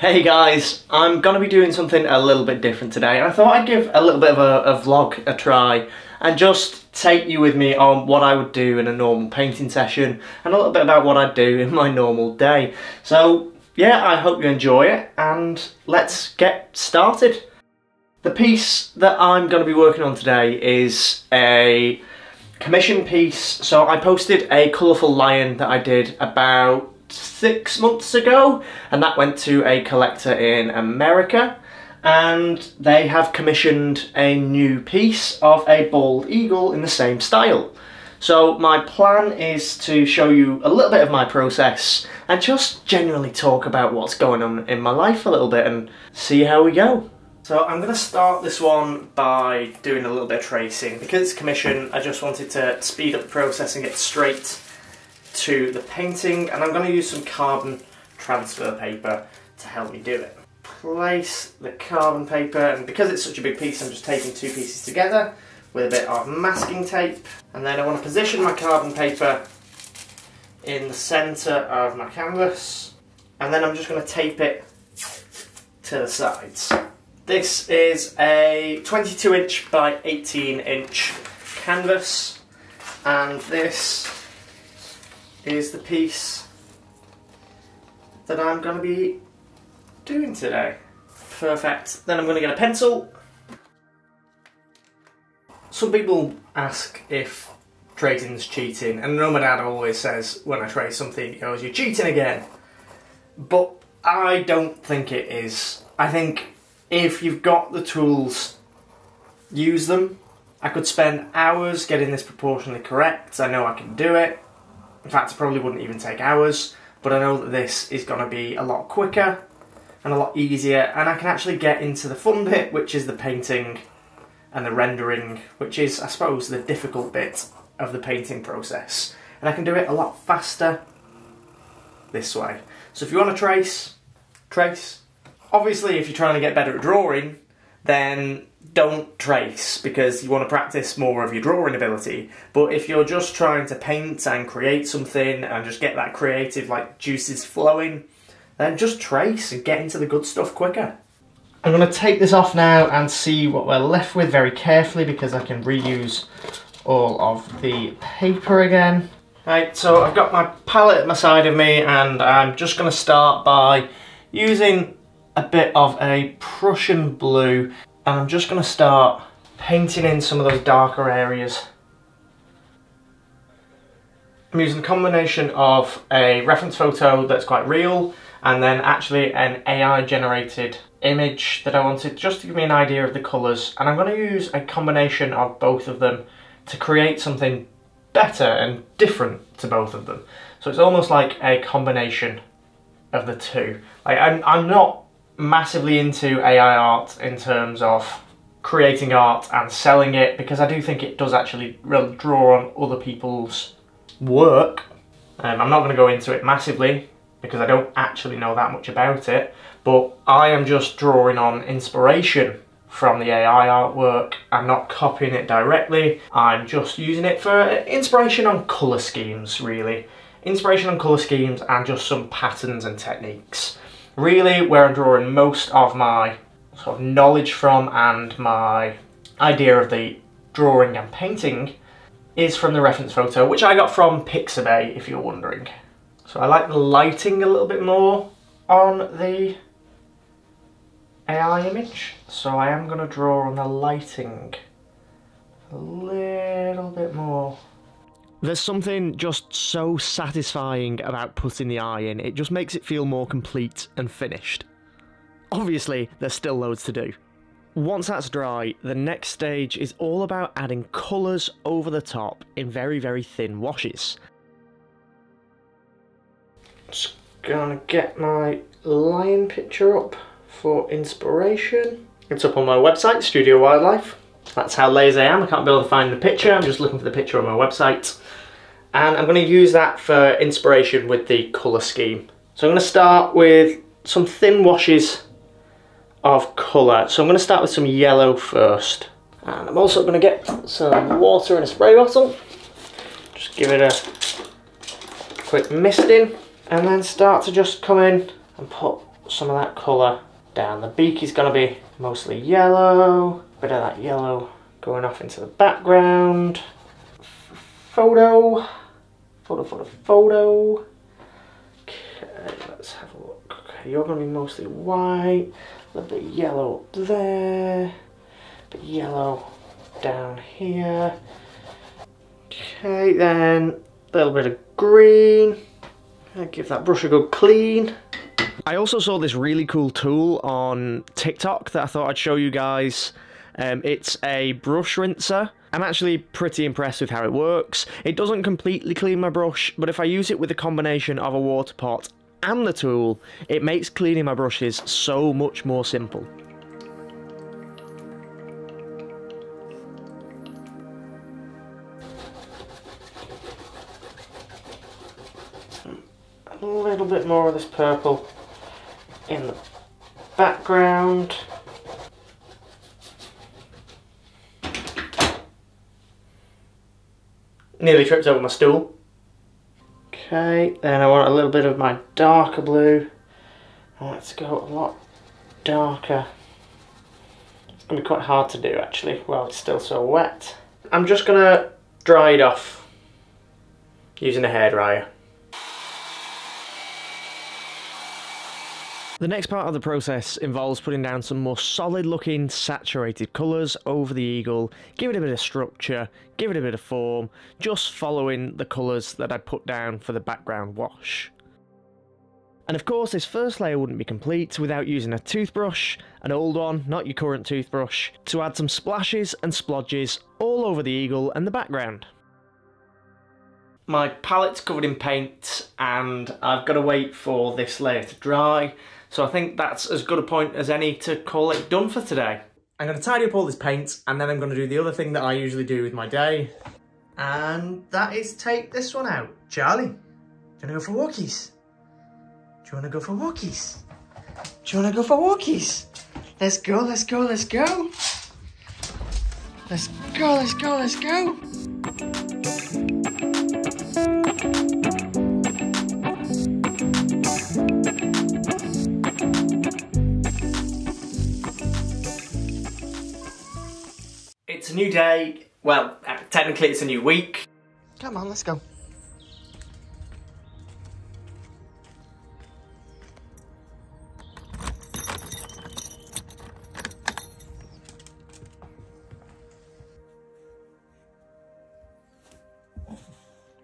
Hey guys, I'm going to be doing something a little bit different today I thought I'd give a little bit of a, a, vlog a try and just take you with me on what I would do in a normal painting session and a little bit about what I'd do in my normal day. So yeah, I hope you enjoy it and let's get started. The piece that I'm going to be working on today is a commission piece. So I posted a colourful lion that I did about six months ago and that went to a collector in America and they have commissioned a new piece of a bald eagle in the same style. So my plan is to show you a little bit of my process and just generally talk about what's going on in my life a little bit and see how we go. So I'm going to start this one by doing a little bit of tracing. Because it's commission, I just wanted to speed up the process and get straight to the painting and I'm going to use some carbon transfer paper to help me do it. Place the carbon paper and because it's such a big piece I'm just taking two pieces together with a bit of masking tape and then I want to position my carbon paper in the centre of my canvas and then I'm just going to tape it to the sides. This is a 22 inch by 18 inch canvas and this is the piece that I'm going to be doing today. Perfect. Then I'm going to get a pencil. Some people ask if tracing's cheating, and I know my dad always says when I trade something, he goes, you're cheating again. But I don't think it is. I think if you've got the tools, use them. I could spend hours getting this proportionally correct. I know I can do it. In fact, it probably wouldn't even take hours, but I know that this is going to be a lot quicker and a lot easier, and I can actually get into the fun bit, which is the painting and the rendering, which is, I suppose, the difficult bit of the painting process. And I can do it a lot faster this way. So if you want to trace, trace. Obviously, if you're trying to get better at drawing, then don't trace because you want to practice more of your drawing ability. But if you're just trying to paint and create something and just get that creative like juices flowing, then just trace and get into the good stuff quicker. I'm going to take this off now and see what we're left with very carefully because I can reuse all of the paper again. Right, so I've got my palette at my side of me and I'm just going to start by using a bit of a Prussian blue and I'm just going to start painting in some of those darker areas. I'm using a combination of a reference photo that's quite real and then actually an AI generated image that I wanted just to give me an idea of the colours and I'm going to use a combination of both of them to create something better and different to both of them. So it's almost like a combination of the two. Like I'm, I'm not massively into AI art in terms of creating art and selling it because I do think it does actually really draw on other people's work. Um, I'm not going to go into it massively because I don't actually know that much about it, but I am just drawing on inspiration from the AI artwork. I'm not copying it directly, I'm just using it for inspiration on colour schemes really. Inspiration on colour schemes and just some patterns and techniques really where I'm drawing most of my sort of knowledge from and my idea of the drawing and painting is from the reference photo, which I got from Pixabay, if you're wondering. So I like the lighting a little bit more on the AI image, so I am going to draw on the lighting a little bit more. There's something just so satisfying about putting the eye in, it just makes it feel more complete and finished. Obviously, there's still loads to do. Once that's dry, the next stage is all about adding colours over the top in very, very thin washes. Just gonna get my lion picture up for inspiration. It's up on my website, Studio Wildlife. That's how lazy I am, I can't be able to find the picture, I'm just looking for the picture on my website and I'm going to use that for inspiration with the colour scheme. So I'm going to start with some thin washes of colour. So I'm going to start with some yellow first. And I'm also going to get some water in a spray bottle. Just give it a quick misting. And then start to just come in and put some of that colour down. The beak is going to be mostly yellow, bit of that yellow going off into the background. Photo, photo, photo, photo. Okay, let's have a look. Okay, you're going to be mostly white, a little bit yellow up there, bit yellow down here. Okay, then a little bit of green. Give that brush a good clean. I also saw this really cool tool on TikTok that I thought I'd show you guys. Um, it's a brush rinser. I'm actually pretty impressed with how it works. It doesn't completely clean my brush, but if I use it with a combination of a water pot and the tool, it makes cleaning my brushes so much more simple. A little bit more of this purple in the background. Nearly tripped over my stool. Okay, then I want a little bit of my darker blue. To go a lot darker. It's going to be quite hard to do actually while it's still so wet. I'm just going to dry it off using a hairdryer. The next part of the process involves putting down some more solid looking saturated colours over the eagle, give it a bit of structure, give it a bit of form, just following the colours that I'd put down for the background wash. And of course this first layer wouldn't be complete without using a toothbrush, an old one, not your current toothbrush, to add some splashes and splodges all over the eagle and the background. My palette's covered in paint and I've got to wait for this layer to dry so I think that's as good a point as any to call it done for today. I'm going to tidy up all this paint and then I'm going to do the other thing that I usually do with my day. And that is take this one out. Charlie, do you want to go for walkies? Do you want to go for walkies? Do you want to go for walkies? Let's go, let's go, let's go. Let's go, let's go, let's go. New day. Well, uh, technically it's a new week. Come on, let's go.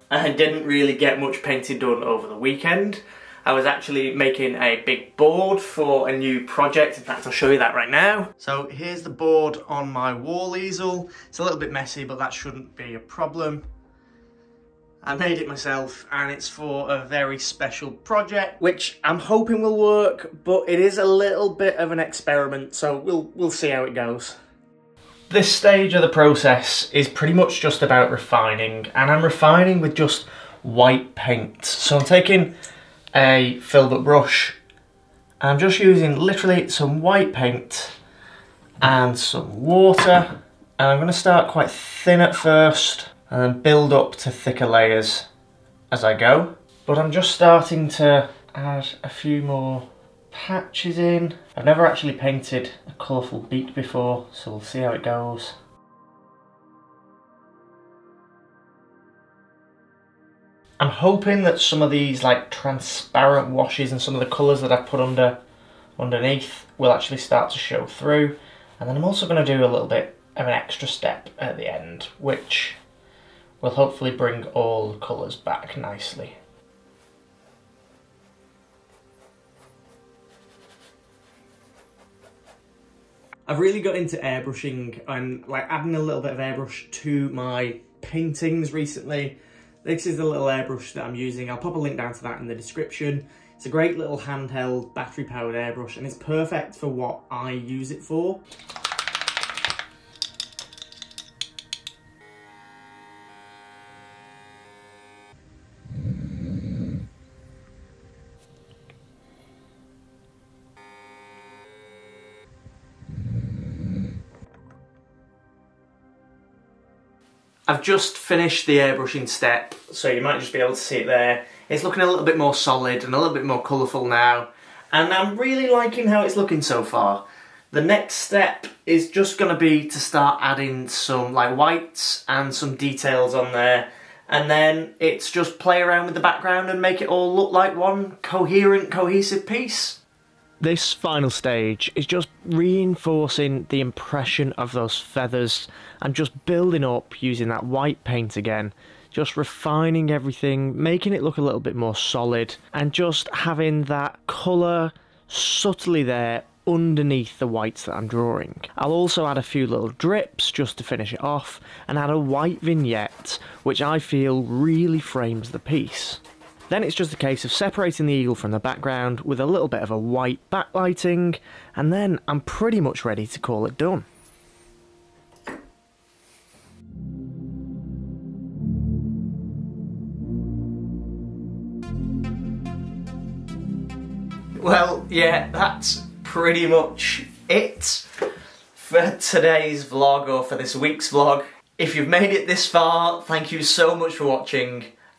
I didn't really get much painting done over the weekend. I was actually making a big board for a new project. In fact, I'll show you that right now. So here's the board on my wall easel. It's a little bit messy, but that shouldn't be a problem. I made it myself and it's for a very special project, which I'm hoping will work, but it is a little bit of an experiment, so we'll, we'll see how it goes. This stage of the process is pretty much just about refining, and I'm refining with just white paint. So I'm taking a filbert brush. I'm just using literally some white paint and some water. And I'm going to start quite thin at first and then build up to thicker layers as I go. But I'm just starting to add a few more patches in. I've never actually painted a colourful beak before, so we'll see how it goes. I'm hoping that some of these like transparent washes and some of the colours that I've put under underneath will actually start to show through. And then I'm also going to do a little bit of an extra step at the end, which will hopefully bring all the colours back nicely. I've really got into airbrushing and like adding a little bit of airbrush to my paintings recently. This is the little airbrush that I'm using. I'll pop a link down to that in the description. It's a great little handheld battery powered airbrush and it's perfect for what I use it for. I've just finished the airbrushing step, so you might just be able to see it there. It's looking a little bit more solid and a little bit more colourful now. and I'm really liking how it's looking so far. The next step is just going to be to start adding some like whites and some details on there and then it's just play around with the background and make it all look like one coherent, cohesive piece. This final stage is just reinforcing the impression of those feathers and just building up using that white paint again just refining everything, making it look a little bit more solid, and just having that colour subtly there underneath the whites that I'm drawing. I'll also add a few little drips just to finish it off, and add a white vignette, which I feel really frames the piece. Then it's just a case of separating the eagle from the background with a little bit of a white backlighting, and then I'm pretty much ready to call it done. Well, yeah, that's pretty much it for today's vlog or for this week's vlog. If you've made it this far, thank you so much for watching